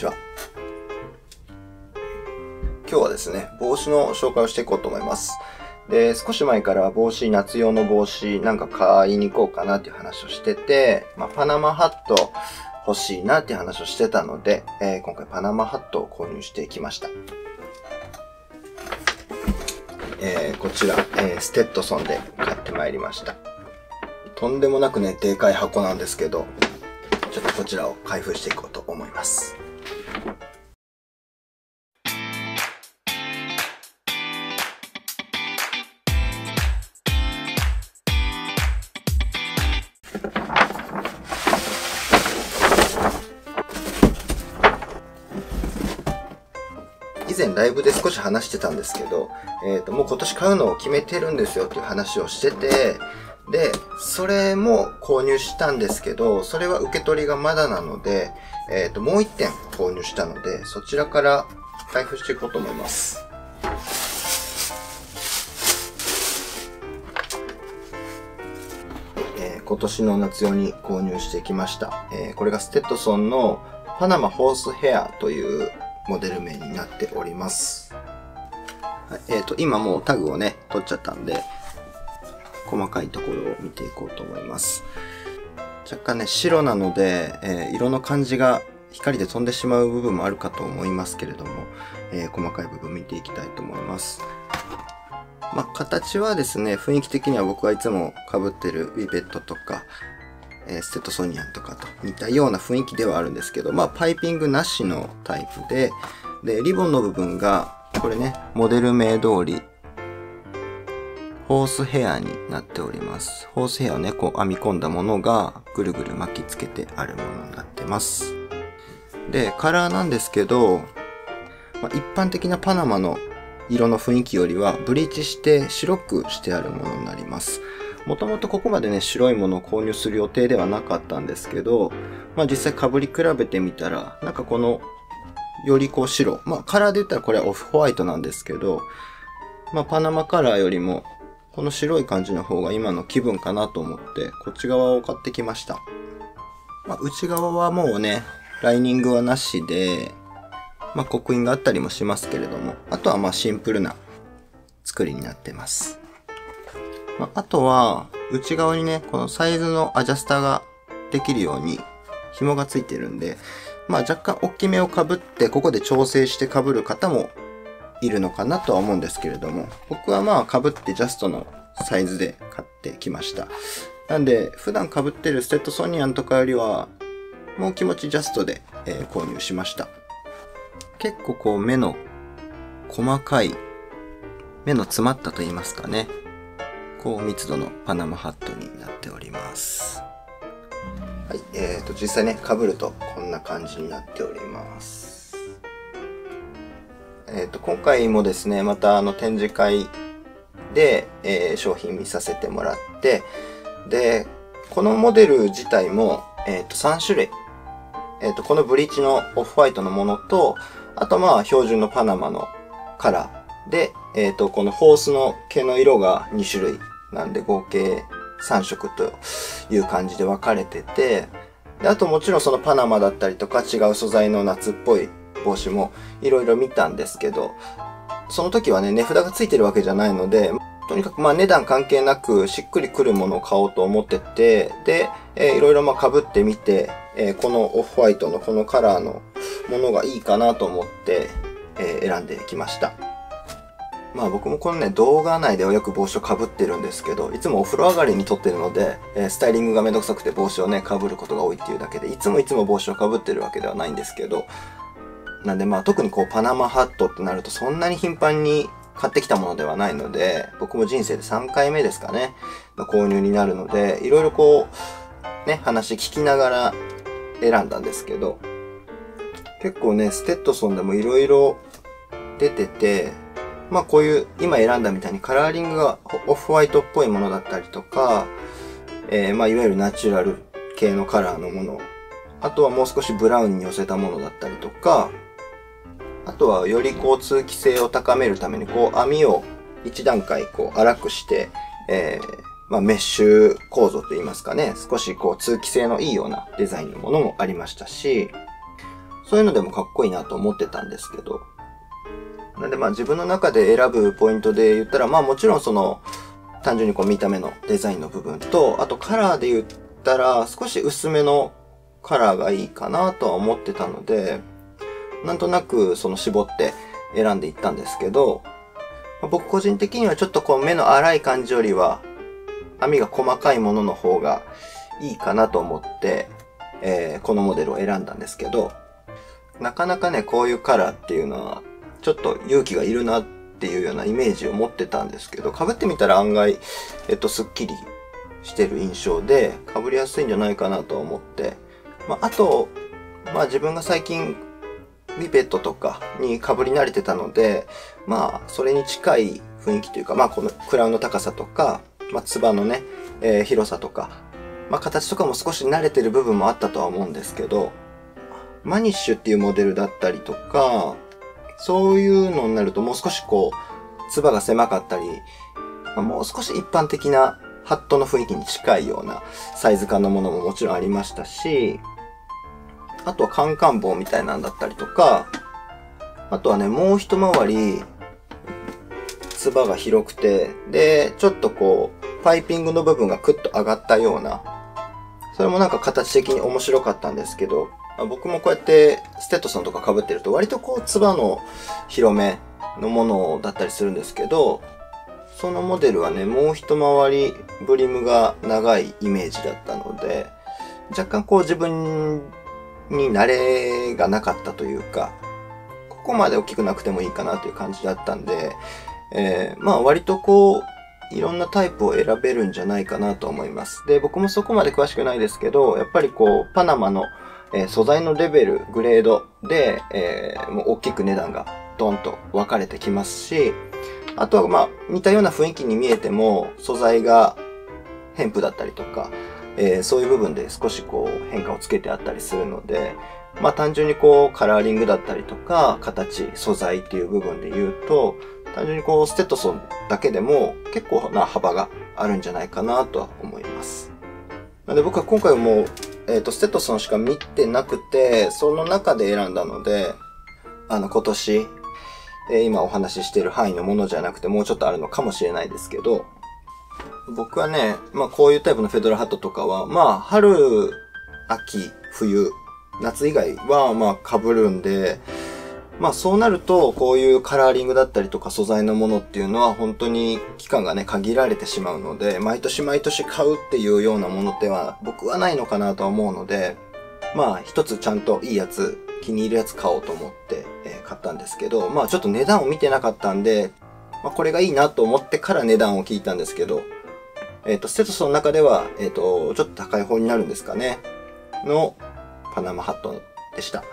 ちは。今日はですね、帽子の紹介をしていこうと思います。で、少し前から帽子、夏用の帽子なんか買いに行こうかなっていう話をしてて、まあ、パナマハット欲しいなっていう話をしてたので、えー、今回パナマハットを購入してきました。えー、こちら、えー、ステッドソンで買ってまいりました。とんでもなくね、でかい箱なんですけど、ちょっとこちらを開封していこうと思います。以前ライブで少し話してたんですけど、え、ー、と、もう今年買うのを決めてるんですよっていう話をしてて、で、それも購入したんですけど、それは受け取りがまだなので、えっ、ー、と、もう一点購入したので、そちらから開封していこうと思います。えー、今年の夏用に購入してきました。えー、これがステッドソンのパナマホースヘアというモデル名になっております。はい、えっ、ー、と、今もうタグをね、取っちゃったんで、細かいところを見ていこうと思います。若干ね、白なので、えー、色の感じが光で飛んでしまう部分もあるかと思いますけれども、えー、細かい部分見ていきたいと思います。まあ、形はですね、雰囲気的には僕はいつも被ってるウィベットとか、えー、ステッドソニアンとかと似たような雰囲気ではあるんですけど、まあ、パイピングなしのタイプで、で、リボンの部分が、これね、モデル名通り、ホースヘアになっております。ホースヘアをね、こう編み込んだものがぐるぐる巻きつけてあるものになってます。で、カラーなんですけど、まあ、一般的なパナマの色の雰囲気よりはブリーチして白くしてあるものになります。もともとここまでね、白いものを購入する予定ではなかったんですけど、まあ実際被り比べてみたら、なんかこの、よりこう白、まあカラーで言ったらこれはオフホワイトなんですけど、まあパナマカラーよりもこの白い感じの方が今の気分かなと思って、こっち側を買ってきました。まあ、内側はもうね、ライニングはなしで、まあ、刻印があったりもしますけれども、あとはまあシンプルな作りになってます。まあ、あとは、内側にね、このサイズのアジャスターができるように紐がついてるんで、まあ若干大きめを被って、ここで調整して被る方もいるのかなとは思うんですけれども、僕はまあ被ってジャストのサイズで買ってきました。なんで、普段被ってるステッドソニアンとかよりは、もう気持ちジャストで、えー、購入しました。結構こう目の細かい、目の詰まったと言いますかね。高密度のパナマハットになっております。はい、えーと、実際ね、被るとこんな感じになっております。えっ、ー、と、今回もですね、またあの展示会で、えー、商品見させてもらって、で、このモデル自体も、えっ、ー、と、3種類。えっ、と、このブリーチのオフホワイトのものと、あとまあ、標準のパナマのカラーで、えっ、と、このホースの毛の色が2種類なんで合計3色という感じで分かれてて、であともちろんそのパナマだったりとか違う素材の夏っぽい帽子もいろいろ見たんですけど、その時はね、値札がついてるわけじゃないので、とにかくまあ値段関係なくしっくりくるものを買おうと思ってて、で、えー、いろいろまあ被ってみて、えー、このオフホワイトのこのカラーのものがいいかなと思って、えー、選んできました。まあ僕もこのね、動画内ではよく帽子を被ってるんですけど、いつもお風呂上がりに撮ってるので、えー、スタイリングがめんどくさくて帽子をね、被ることが多いっていうだけで、いつもいつも帽子を被ってるわけではないんですけど、なんでまあ特にこうパナマハットってなるとそんなに頻繁に買ってきたものではないので、僕も人生で3回目ですかね、の購入になるので、いろいろこう、ね、話聞きながら選んだんですけど、結構ね、ステッドソンでもいろいろ出てて、まあこういう今選んだみたいにカラーリングがオフホワイトっぽいものだったりとか、えー、まあいわゆるナチュラル系のカラーのもの、あとはもう少しブラウンに寄せたものだったりとか、あとはよりこう通気性を高めるためにこう網を一段階こう荒くして、えー、まあ、メッシュ構造といいますかね、少しこう通気性のいいようなデザインのものもありましたし、そういうのでもかっこいいなと思ってたんですけど。なんでまあ自分の中で選ぶポイントで言ったら、まあもちろんその、単純にこう見た目のデザインの部分と、あとカラーで言ったら少し薄めのカラーがいいかなとは思ってたので、なんとなくその絞って選んでいったんですけど、僕個人的にはちょっとこう目の粗い感じよりは、網が細かいものの方がいいかなと思って、えー、このモデルを選んだんですけど、なかなかね、こういうカラーっていうのは、ちょっと勇気がいるなっていうようなイメージを持ってたんですけど、被ってみたら案外、えっと、スッキリしてる印象で、被りやすいんじゃないかなと思って、まあ、あと、まあ自分が最近、ビペットとかに被り慣れてたので、まあ、それに近い雰囲気というか、まあ、このクラウンの高さとか、まあ、つばのね、えー、広さとか、まあ、形とかも少し慣れてる部分もあったとは思うんですけど、マニッシュっていうモデルだったりとか、そういうのになるともう少しこう、つばが狭かったり、まあ、もう少し一般的なハットの雰囲気に近いようなサイズ感のものももちろんありましたし、あとはカンカン棒みたいなんだったりとか、あとはね、もう一回り、つばが広くて、で、ちょっとこう、パイピングの部分がクッと上がったような、それもなんか形的に面白かったんですけど、僕もこうやってステッドソンとか被ってると割とこう、つばの広めのものだったりするんですけど、そのモデルはね、もう一回りブリムが長いイメージだったので、若干こう自分に慣れがなかったというか、ここまで大きくなくてもいいかなという感じだったんで、えー、まあ割とこう、いろんなタイプを選べるんじゃないかなと思います。で、僕もそこまで詳しくないですけど、やっぱりこう、パナマの、えー、素材のレベル、グレードで、えー、もう大きく値段がドンと分かれてきますし、あとはまあ似たような雰囲気に見えても素材がヘンプだったりとか、えー、そういう部分で少しこう変化をつけてあったりするので、まあ単純にこうカラーリングだったりとか形、素材っていう部分で言うと、単純にこうステッドソンだけでも結構な幅があるんじゃないかなとは思います。なので僕は今回もう、えっ、ー、と、ステッドソンしか見てなくて、その中で選んだので、あの今年、え、今お話ししている範囲のものじゃなくてもうちょっとあるのかもしれないですけど、僕はね、まあこういうタイプのフェドラハットとかは、まあ春、秋、冬、夏以外はまあ被るんで、まあそうなると、こういうカラーリングだったりとか素材のものっていうのは本当に期間がね、限られてしまうので、毎年毎年買うっていうようなものでは僕はないのかなとは思うので、まあ一つちゃんといいやつ、気に入るやつ買おうと思って、え、買ったんですけど、まあちょっと値段を見てなかったんで、まあこれがいいなと思ってから値段を聞いたんですけど、えっ、ー、と、ステトスの中では、えっ、ー、と、ちょっと高い方になるんですかね。の、パナマハットでした。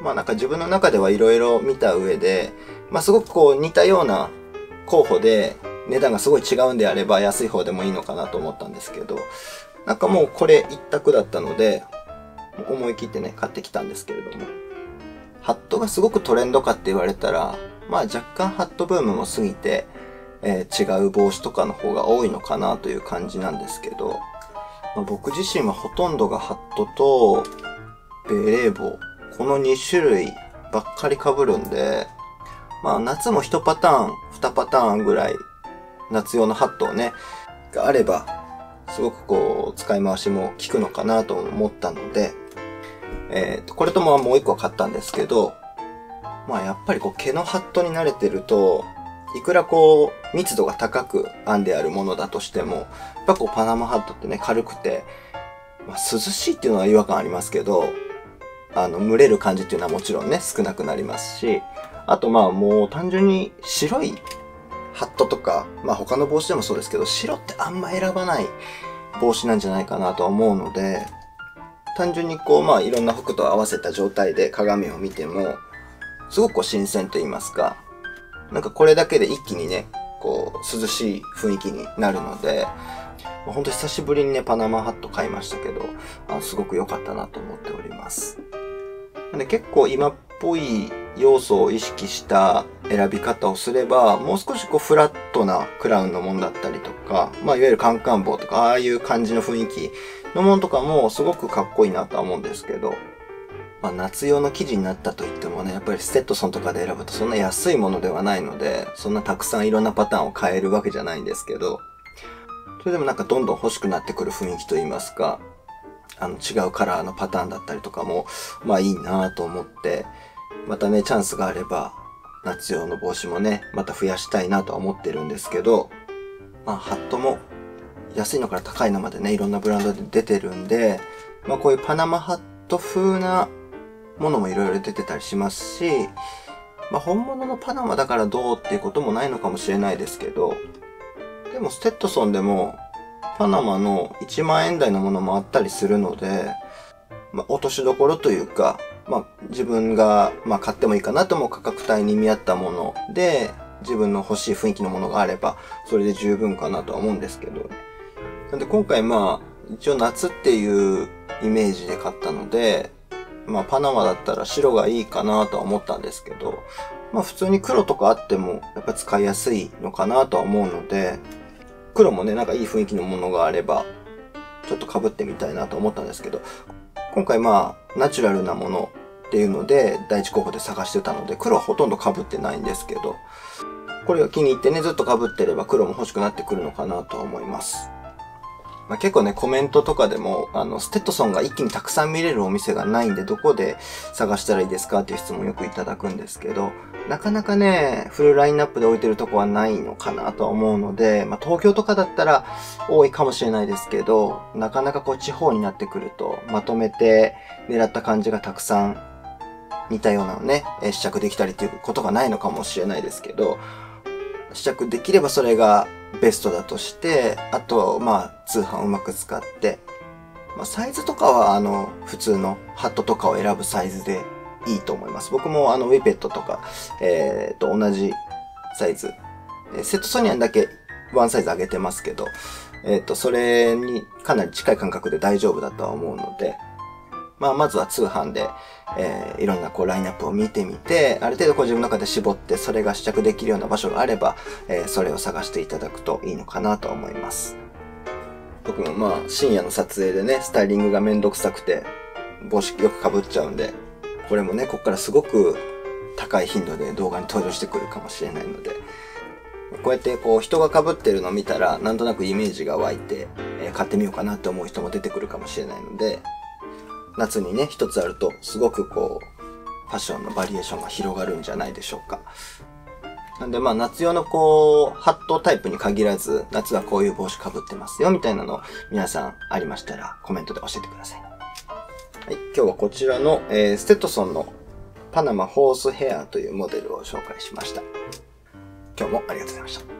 まあなんか自分の中ではいろいろ見た上で、まあすごくこう似たような候補で値段がすごい違うんであれば安い方でもいいのかなと思ったんですけど、なんかもうこれ一択だったので、思い切ってね、買ってきたんですけれども。ハットがすごくトレンドかって言われたら、まあ若干ハットブームも過ぎて、えー、違う帽子とかの方が多いのかなという感じなんですけど、まあ、僕自身はほとんどがハットとベレー帽、この2種類ばっかり被るんで、まあ夏も1パターン、2パターンぐらい夏用のハットをね、があれば、すごくこう使い回しも効くのかなと思ったので、えっ、ー、と、これとももう1個買ったんですけど、まあやっぱりこう毛のハットに慣れてると、いくらこう、密度が高く編んであるものだとしても、やっぱこうパナマハットってね、軽くて、まあ、涼しいっていうのは違和感ありますけど、あの、蒸れる感じっていうのはもちろんね、少なくなりますし、あとまあもう単純に白いハットとか、まあ他の帽子でもそうですけど、白ってあんま選ばない帽子なんじゃないかなとは思うので、単純にこうまあいろんな服と合わせた状態で鏡を見ても、すごくこう新鮮と言いますか、なんかこれだけで一気にね、こう、涼しい雰囲気になるので、ほんと久しぶりにね、パナマハット買いましたけど、あすごく良かったなと思っております。で結構今っぽい要素を意識した選び方をすれば、もう少しこうフラットなクラウンのものだったりとか、まあいわゆるカンカン帽とか、ああいう感じの雰囲気のものとかもすごくかっこいいなとは思うんですけど、まあ、夏用の生地になったと言ってもね、やっぱりステッドソンとかで選ぶとそんな安いものではないので、そんなたくさんいろんなパターンを変えるわけじゃないんですけど、それでもなんかどんどん欲しくなってくる雰囲気といいますか、あの違うカラーのパターンだったりとかも、まあいいなぁと思って、またね、チャンスがあれば、夏用の帽子もね、また増やしたいなとは思ってるんですけど、まあハットも安いのから高いのまでね、いろんなブランドで出てるんで、まあこういうパナマハット風なものもいろいろ出てたりしますし、まあ本物のパナマだからどうっていうこともないのかもしれないですけど、でもステッドソンでもパナマの1万円台のものもあったりするので、まあ落としどころというか、まあ自分が、まあ買ってもいいかなと思う価格帯に見合ったもので、自分の欲しい雰囲気のものがあれば、それで十分かなとは思うんですけど。なんで今回まあ、一応夏っていうイメージで買ったので、まあパナマだったら白がいいかなとは思ったんですけど、まあ普通に黒とかあってもやっぱ使いやすいのかなとは思うので、黒もね、なんかいい雰囲気のものがあれば、ちょっと被ってみたいなと思ったんですけど、今回まあ、ナチュラルなものっていうので、第一候補で探してたので、黒はほとんど被ってないんですけど、これを気に入ってね、ずっと被ってれば黒も欲しくなってくるのかなとは思います。まあ、結構ね、コメントとかでも、あの、ステッドソンが一気にたくさん見れるお店がないんで、どこで探したらいいですかっていう質問よくいただくんですけど、なかなかね、フルラインナップで置いてるとこはないのかなとは思うので、まあ、東京とかだったら多いかもしれないですけど、なかなかこう地方になってくると、まとめて狙った感じがたくさん似たようなのね、試着できたりっていうことがないのかもしれないですけど、試着できればそれがベストだとして、あと、まあ、通販をうまく使って、まあ、サイズとかは、あの、普通のハットとかを選ぶサイズでいいと思います。僕も、あの、ウィペットとか、えー、と、同じサイズ。セットソニアンだけワンサイズ上げてますけど、えっ、ー、と、それにかなり近い感覚で大丈夫だとは思うので、まあ、まずは通販で、えー、いろんなこうラインナップを見てみて、ある程度こう自分の中で絞って、それが試着できるような場所があれば、えー、それを探していただくといいのかなと思います。僕もまあ、深夜の撮影でね、スタイリングがめんどくさくて、帽子よく被っちゃうんで、これもね、こっからすごく高い頻度で動画に登場してくるかもしれないので、こうやってこう人が被ってるのを見たら、なんとなくイメージが湧いて、えー、買ってみようかなって思う人も出てくるかもしれないので、夏にね、一つあると、すごくこう、ファッションのバリエーションが広がるんじゃないでしょうか。なんでまあ夏用のこう、ハットタイプに限らず、夏はこういう帽子かぶってますよ、みたいなの皆さんありましたらコメントで教えてください。はい、今日はこちらの、えー、ステッドソンのパナマホースヘアというモデルを紹介しました。今日もありがとうございました。